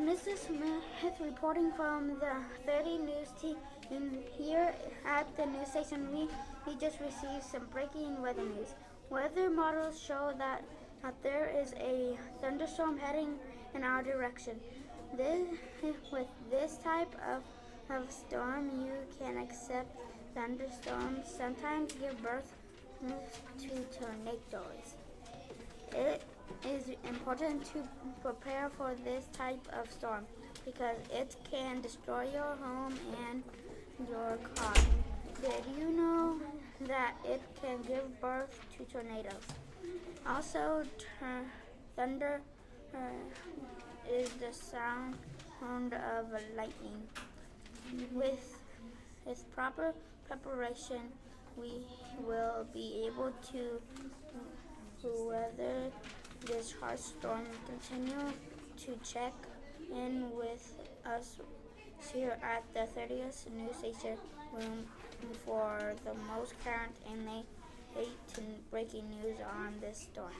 Mrs. Smith reporting from the 30 News team. Here at the news station, we, we just received some breaking weather news. Weather models show that, that there is a thunderstorm heading in our direction. This, with this type of, of storm, you can accept thunderstorms sometimes give birth to tornadoes. It important to prepare for this type of storm because it can destroy your home and your car. Did you know that it can give birth to tornadoes? Also, thunder uh, is the sound of lightning. With, with proper preparation, we will be able to weather this harsh storm. Continue to check in with us here at the 30th News Station room for the most current and late breaking news on this storm.